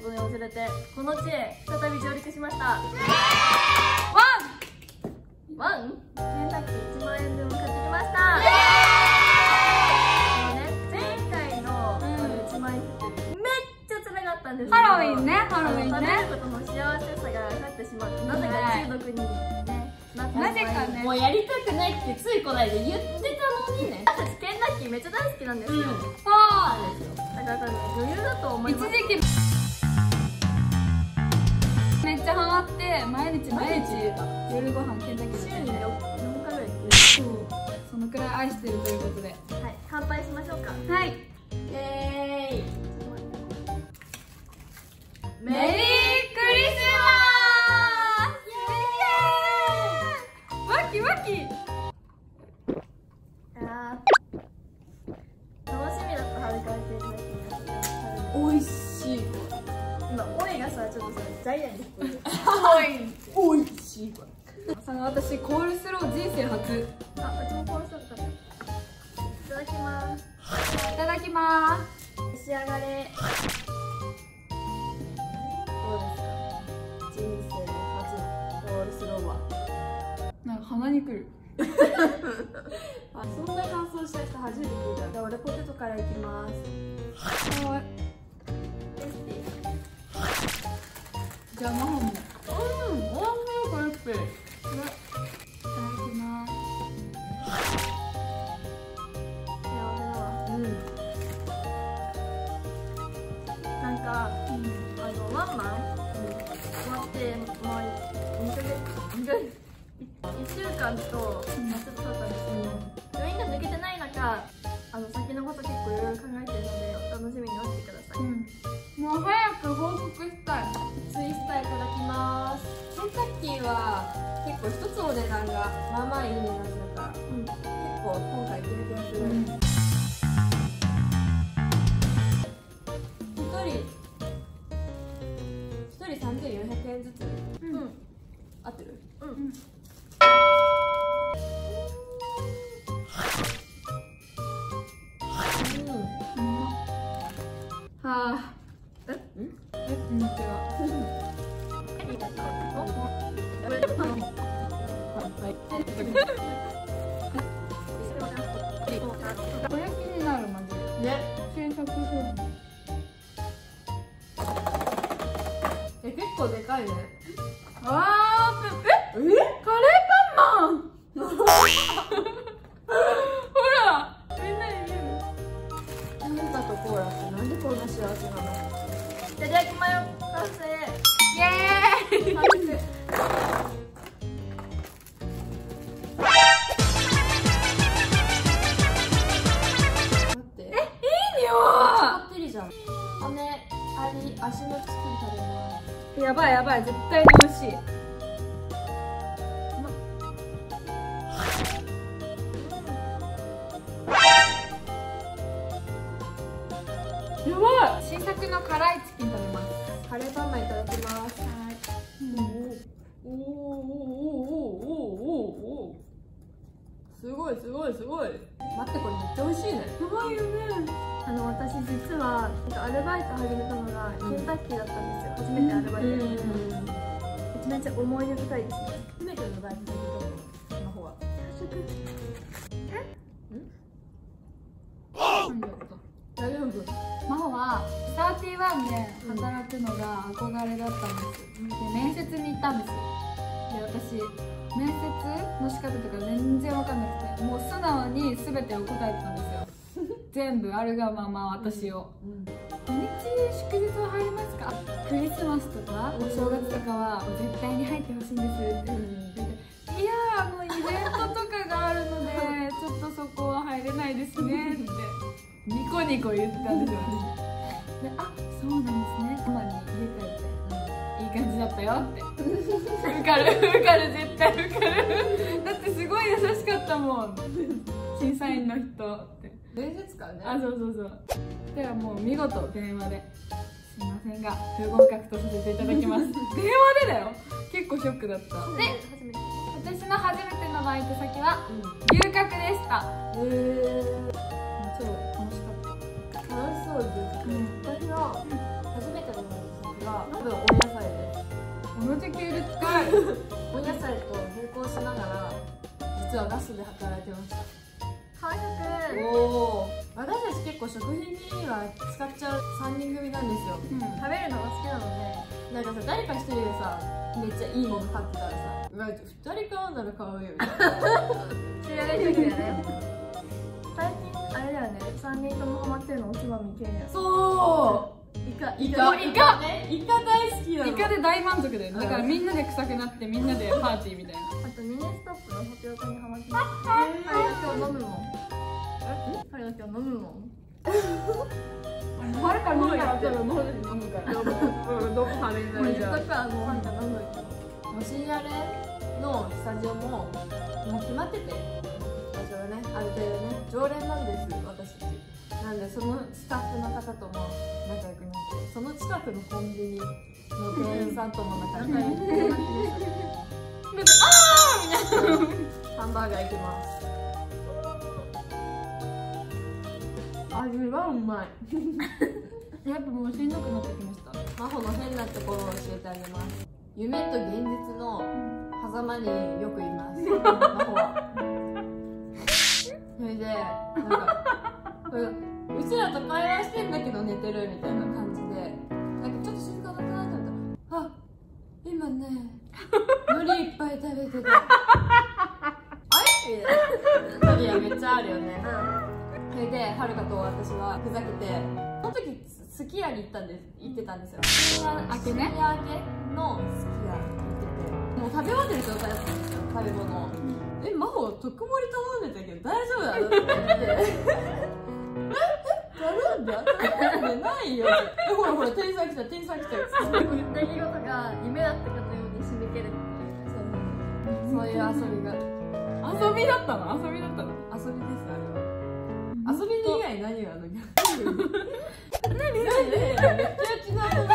ことに応じれてこの地へ再び上陸しました。ワン！ワン？ケンタッキー1万円分買ってきました。ね前回のあの1万円ってめっちゃ冷があったんですけどハロウィンねハロウィンね。食べることの幸せさが勝ってしまってなぜか中毒にねなぜかね。もうやりたくないってついこないで言ってたのにね。私ケンタッキーめっちゃ大好きなんですよ、そうだから多分余裕だと思い一ます。時期ゃハマって毎日毎日夜ご飯ケンタッキー週にだったんで 4, 4回ぐらいそうそのくらい愛してるということではい乾杯しましょうか。はい。イエーイ。メリーきます。いただきま召し上がれ。どうですか？人生で初のコールスローはすなんか鼻にくるあそんな感想した人初めて聞いたじゃあ俺ポテトからいきます。はい。じゃあマホもいうん美味しいこれってた結構一つの値段がまあまあいい値段だからうん。結構今回いける気がする、一人一人3400円ずつ。うん。合ってる？うん。はあ。え？え？うん違うこれ気になるマジでね新作商品え結構でかいね。あーええカレーパンマン。の辛いチキン食べますカレーパンマンいただきます。おおおおおおおおすごいすごいすごい待ってこれめっちゃ美味しいねやばいよねあの私実はアルバイト始めたのがケンタッキーだったんですよ初めてアルバイトやったのめちゃめちゃ思い出深いですね初めてのバイトの方はなん大丈夫マホは31で働くのが憧れだったんです、で面接に行ったんですよ。で私面接の仕方とか全然分かんなくてもう素直に全てを答えてたんですよ。全部あるがまま私をうん。土日祝日は入りますか？クリスマスとかお正月とかは絶対に入ってほしいんです。って言っていやーもうイベントとかがあるので ちょっとそこは入れないですねって。ニコニコ言ったんですよ。私であそうなんですね。ママに家帰って。いい感じだったよって。受かる。受かる。絶対受かる。だってすごい優しかったもん。審査員の人って。面接官ね。あそうそうそう。ではもう見事電話で。すいませんが不合格とさせていただきます。電話でだよ。結構ショックだった。で私の初めてのバイト先はうん。牛角でした。へえ超楽しかった。楽しそうですうん初めてのバイト先は多分温野菜です。同じ系列かい温野菜と並行しながら実はガスで働いてました完食おお私たち結構食品には使っちゃう3人組なんですよ。うん。食べるのが好きなのなんかさ誰か一人がさめっちゃいいもの買ってたらさ。うわ2人買うんなら買うよ。みたいなでやりたいだよねあれだよね3人ともハマってるのおつまみ系や。そう。イカイカ。イカイカ。大好きなの。イカで大満足だよだからみんなで臭くなってみんなでパーティーみたいな。あとミニストップのホテルにハマってる。あれが今日飲むもん。あれが今日飲むもん。はるか飲んだら多分もう飲むから。どこ食べこれ言っとくわもうはんか飲む。もうシニアレのスタジオももう決まっててスタジオねある程度ね常連なんです私たちなんでそのスタッフの方とも仲良くなってその近くのコンビニの店員さんとも仲良くなってハンバーガーいきます味はうまいやっぱもうしんどくなってきました。真帆の変なところを教えてあげます。夢と現実の狭間によくいます。真帆はそれでなんかうちらと会話してんだけど寝てるみたいな感じでなんかちょっと静かだったなと思ったらあ今ね 海苔いっぱい食べてたあれみたいな時はめっちゃあるよね。それではるかと私はふざけてその時すき家に行ったんです行ってたんですよ。明けね。明けのすき家う食べ終わってる状態だったんですよ食べ物。をえ真帆特盛り頼んでたけど大丈夫だろって言って。え頼んだ？頼んでないよ。えほらほら店員さん来た店員さん来たよ。出来事が夢だったかのよう。に締め切るそういう遊びが。遊びだったの？遊びだったの？遊びですあれは。遊び以外何があるの？何？何？何？めっちゃうちの遊び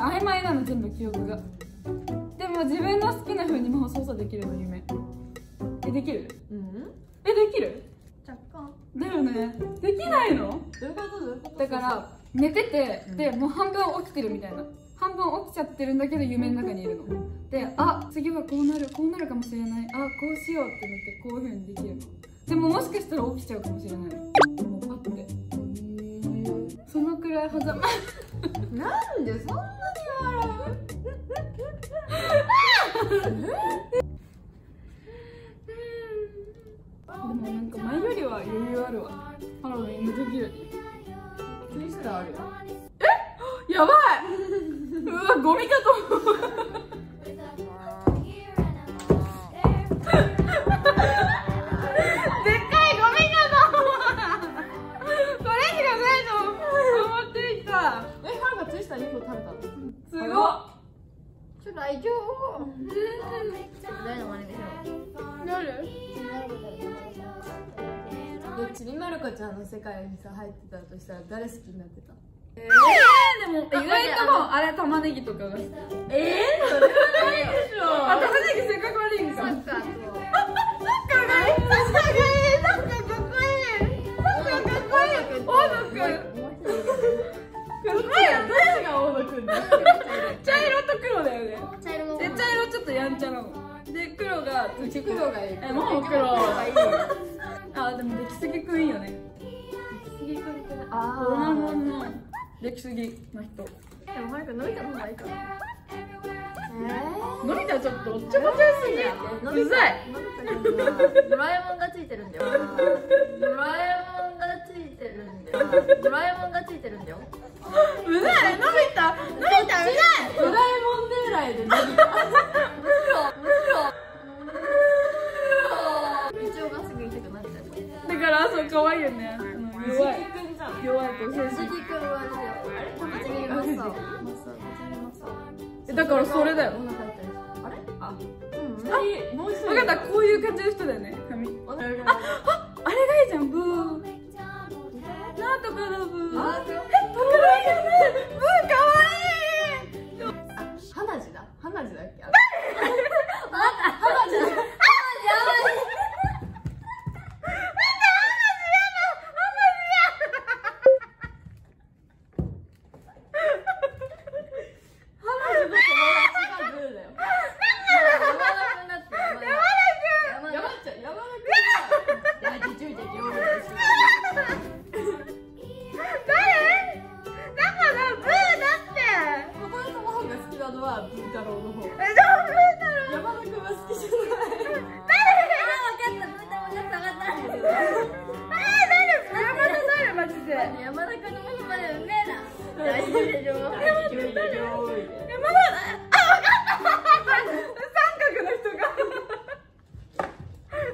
曖昧なの全部記憶が。でも自分の好きな風にもう操作できるの夢。えできる？うん？えできる？若干。だよね。できないの？どういうこと？どういうこと？だから寝ててでもう半分起きてるみたいな。半分起きちゃってるんだけど夢の中にいるの。であ次はこうなるこうなるかもしれない。あこうしようってなってこういう風にできるの。でももしかしたら起きちゃうかもしれないの。もうパッて。そのくらいはざまなんでそんな Woo! 界にさ入ってたとしたら誰好きになってた？えー、でも意外ともあれ玉ねぎとかが好き。えー、それはないの出来すぎの人。でも早くのび太の方がいいかな。えのび太ちょっとおっちょこちょいすぎうざい。ドラえもんがついてるんだよ。ドラえもんがついてるんだよ。ドラえもんがついてるんだよ。うざい。のび太のび太うざい。ドラえもん狙いで何か一応がすぐ痛くなっちゃう。だからそう可愛いよね。弱い弱い子精藤神木くんはあれだからそれだよ。あれ？あうん。次もう一人分かった。こういう感じの人だよね髪お願いしああれがいいじゃんブー。なんとかのブ。ーあえこれいいよねブ。ーかわいい。花地だ。花地だっけ？花地だえじゃあブーだろ山田君は好きじゃない山田誰マジで山田君のものまでうめえな大丈夫でしょ山田あ、分かった三角の人が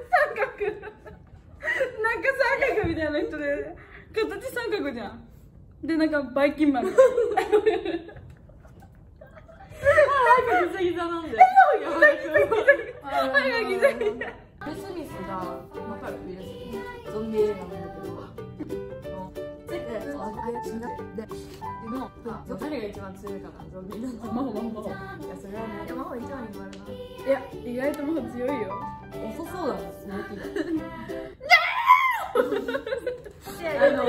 三角なんか三角みたいな人で形三角じゃん。でなんかバイキンマン。早くギザギザなんで山田君は歯がギザギザウィル・スミスがわかるウィル・スミスゾンビ映画なんだけど。でも誰が一番強いかなゾンビなんてマホマホマホいやそれはね山本一番にもあるないや意外とマホ強いよ遅そうだもん動きがあの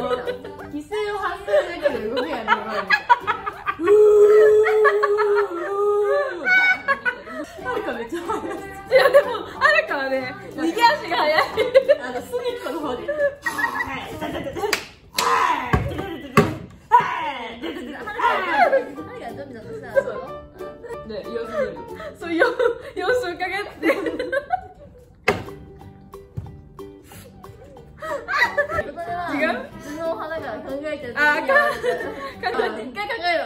規制を発するだけで動きが変わるなう考えて一回考えろ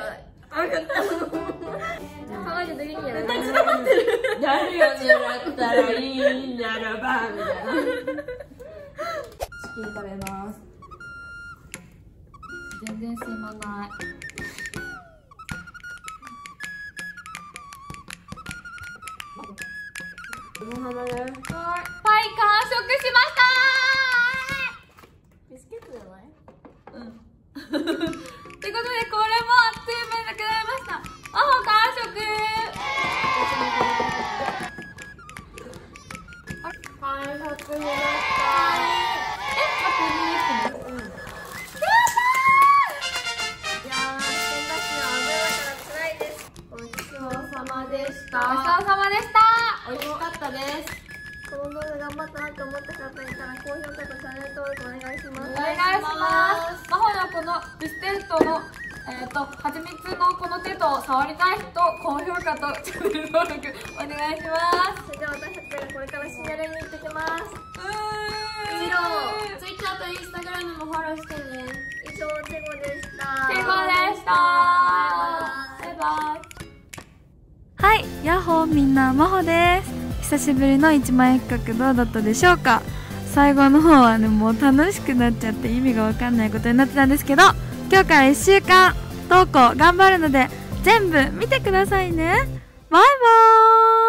あ分かった考えてる時にやられちゃう立ち止まってる誰を狙ったらいいんだろばみたいなチキン食べます全然進まないお花ですはい完食しましたこのビステットのえっ、ー、と、はちみつのこの手と触りたい人、高評価とチャンネル登録お願いします。それでは私たちがこれからシナレに行ってきます。うーん。以上 Twitter と Instagram もフォローしてね以上、チェゴでした。最高でしたバイバイはい、ヤッホーみんな、まほです。久しぶりの一万円企画どうだったでしょうか？最後の方はね、もう楽しくなっちゃって意味がわかんないことになってたんですけど、今日から1週間投稿頑張るので、全部見てくださいね。バイバーイ